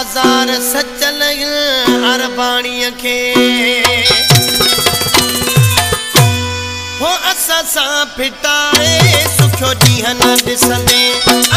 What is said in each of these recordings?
آزار سچل هرباڻيءَ کي. اسان سان ڦٽائي سکيو ڏينهن نه ڏسندي.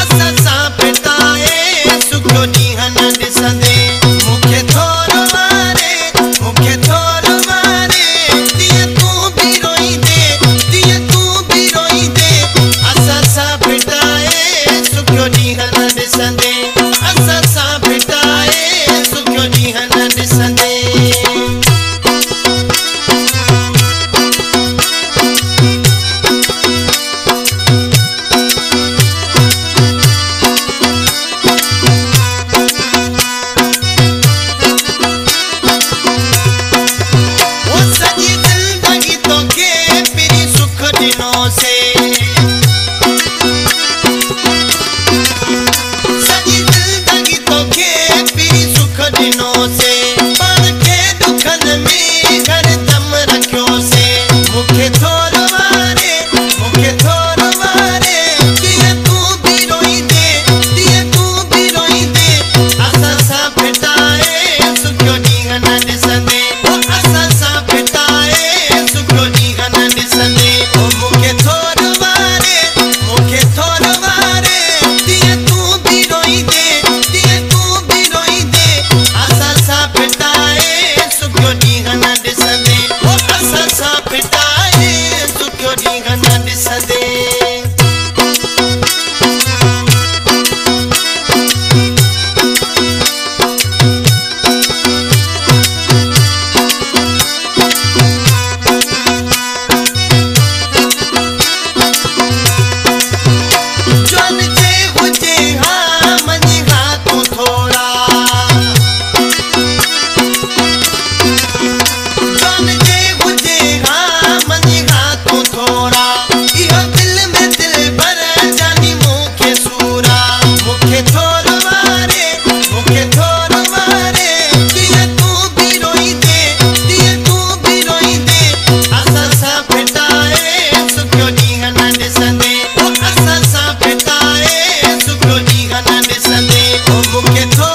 diga مون کي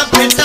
happened.